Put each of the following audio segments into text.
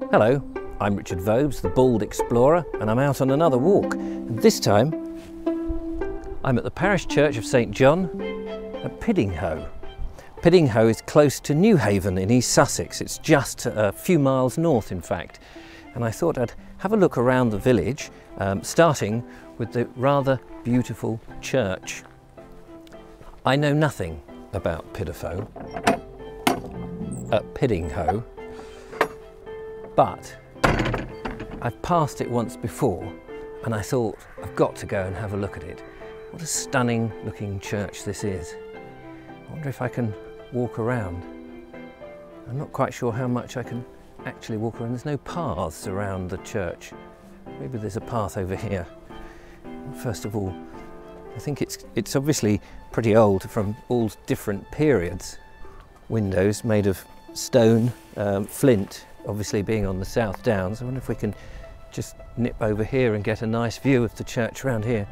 Hello, I'm Richard Vobes, the Bald Explorer, and I'm out on another walk. And this time, I'm at the parish church of St John at Piddinghoe. Piddinghoe is close to Newhaven in East Sussex. It's just a few miles north, in fact. And I thought I'd have a look around the village, um, starting with the rather beautiful church. I know nothing about Piddinghoe, at Piddinghoe, but I've passed it once before and I thought I've got to go and have a look at it. What a stunning looking church this is. I wonder if I can walk around. I'm not quite sure how much I can actually walk around. There's no paths around the church. Maybe there's a path over here. First of all, I think it's, it's obviously pretty old from all different periods. Windows made of stone, um, flint, obviously being on the South Downs. I wonder if we can just nip over here and get a nice view of the church around here.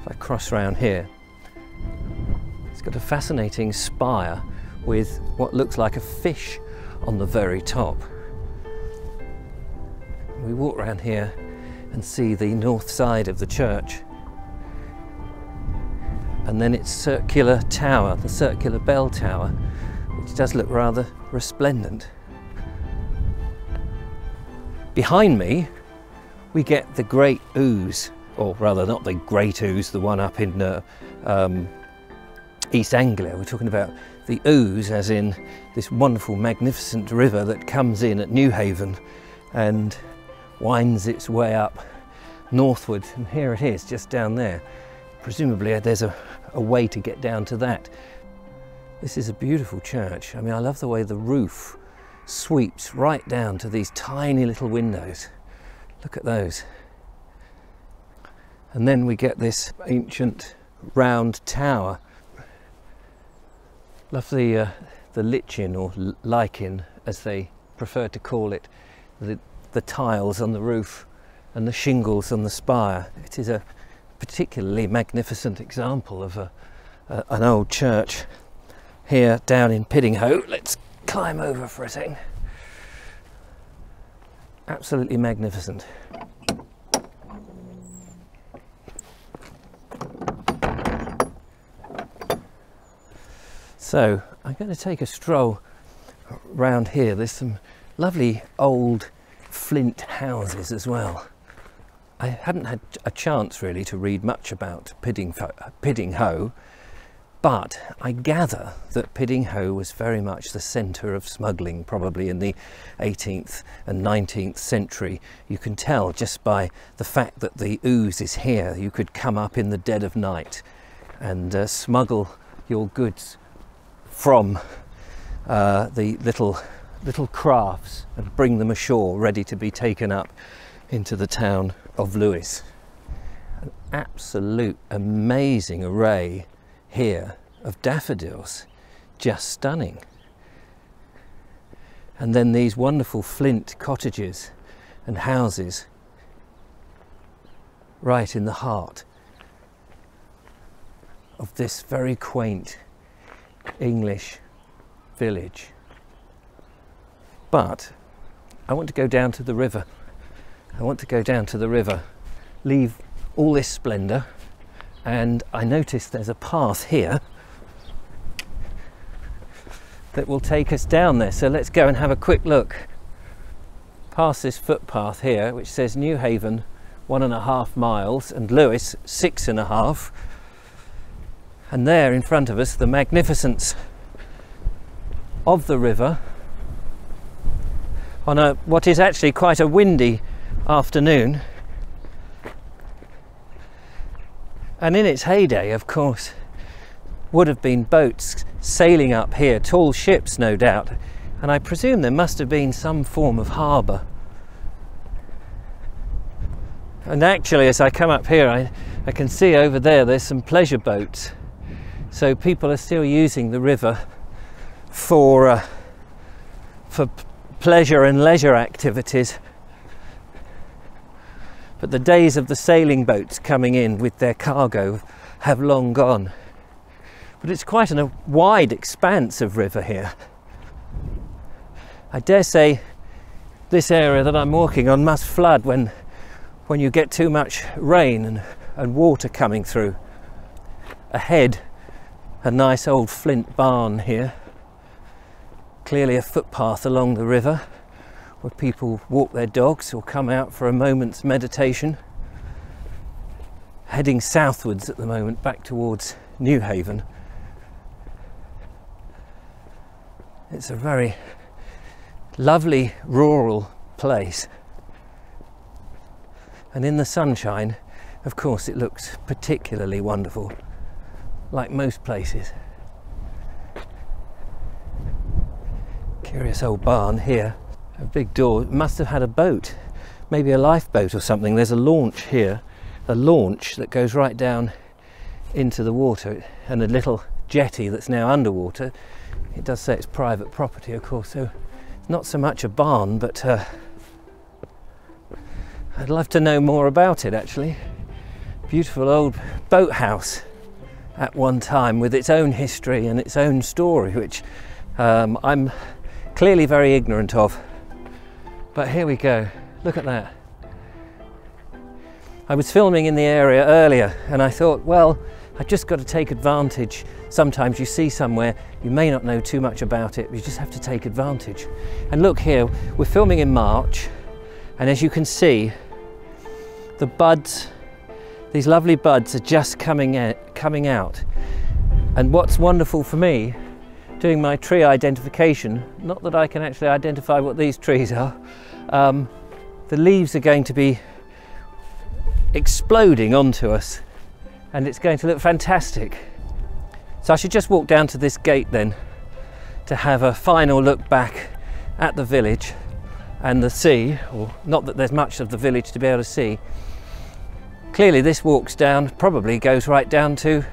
If I cross round here, it's got a fascinating spire with what looks like a fish on the very top. We walk around here and see the north side of the church. And then its circular tower, the circular bell tower, which does look rather resplendent. Behind me, we get the Great Ouse, or rather not the Great Ouse, the one up in uh, um, East Anglia. We're talking about the Ouse as in this wonderful, magnificent river that comes in at Newhaven and winds its way up northward. And here it is, just down there. Presumably there's a, a way to get down to that. This is a beautiful church. I mean, I love the way the roof sweeps right down to these tiny little windows. Look at those. And then we get this ancient round tower. Love the, uh, the lichen or lichen as they prefer to call it, the, the tiles on the roof and the shingles on the spire. It is a particularly magnificent example of a, a, an old church here down in Piddinghoe. Let's climb over for a second. Absolutely magnificent. So I'm going to take a stroll round here. There's some lovely old flint houses as well. I hadn't had a chance really to read much about Piddinghoe, but I gather that Piddinghoe was very much the centre of smuggling, probably in the 18th and 19th century. You can tell just by the fact that the Ouse is here. You could come up in the dead of night and uh, smuggle your goods from uh, the little little crafts and bring them ashore ready to be taken up into the town of Lewes. An absolute amazing array here of daffodils, just stunning. And then these wonderful flint cottages and houses right in the heart of this very quaint English village. But I want to go down to the river. I want to go down to the river, leave all this splendour, and I notice there's a path here that will take us down there. So let's go and have a quick look past this footpath here, which says Newhaven one and a half miles and Lewes, six and a half. And there in front of us, the magnificence of the river on a what is actually quite a windy afternoon. And in its heyday, of course, would have been boats sailing up here, tall ships, no doubt, and I presume there must have been some form of harbour. And actually, as I come up here, I, I can see over there there's some pleasure boats. So people are still using the river for uh, for pleasure and leisure activities. But the days of the sailing boats coming in with their cargo have long gone. but it's quite a wide expanse of river here. I dare say this area that I'm walking on must flood when when you get too much rain and, and water coming through. Ahead, a nice old flint barn here. Clearly a footpath along the river where people walk their dogs or come out for a moment's meditation. Heading southwards at the moment, back towards Newhaven. It's a very lovely rural place. And in the sunshine, of course, it looks particularly wonderful, like most places. Curious old barn here. A big door. It must have had a boat, maybe a lifeboat or something. There's a launch here, a launch that goes right down into the water, and a little jetty that's now underwater. It does say it's private property, of course, so it's not so much a barn, but uh, I'd love to know more about it actually. Beautiful old boathouse at one time with its own history and its own story, which um, I'm clearly very ignorant of. But here we go, look at that. I was filming in the area earlier and I thought, well, I've just got to take advantage. Sometimes you see somewhere, you may not know too much about it, you just have to take advantage. And look here, we're filming in March, and as you can see, the buds, these lovely buds are just coming out, coming out. And what's wonderful for me, doing my tree identification, not that I can actually identify what these trees are, um, the leaves are going to be exploding onto us and it's going to look fantastic. So I should just walk down to this gate then to have a final look back at the village and the sea, or not that there's much of the village to be able to see. Clearly this walks down, probably goes right down to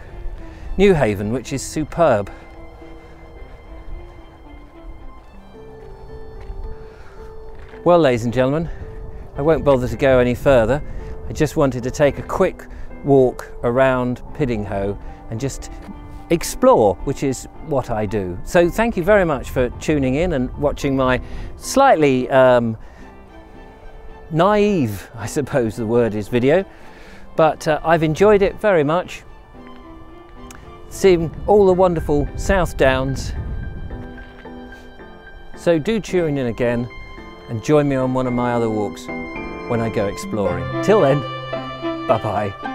Newhaven, which is superb. Well, ladies and gentlemen, I won't bother to go any further. I just wanted to take a quick walk around Piddinghoe and just explore, which is what I do. So thank you very much for tuning in and watching my slightly um, naive, I suppose the word is, video. But uh, I've enjoyed it very much. Seeing all the wonderful South Downs. So do tune in again and join me on one of my other walks when I go exploring. Till then, bye bye.